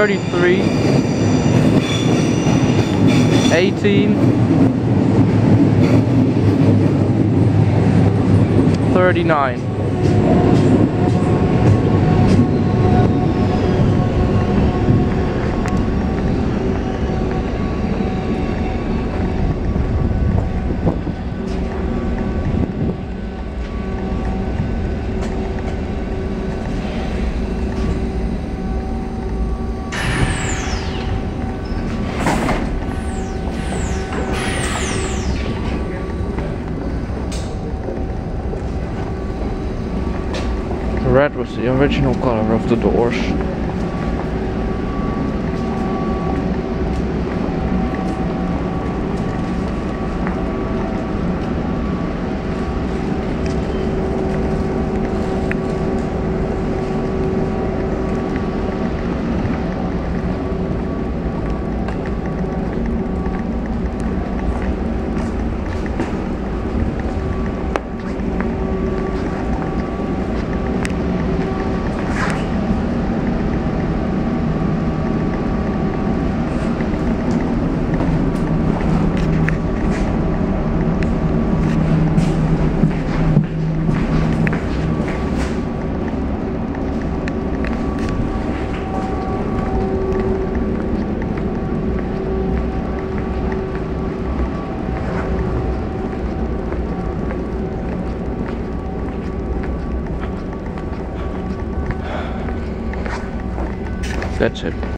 33, 18, 39. Red was the original color of the doors. That's it.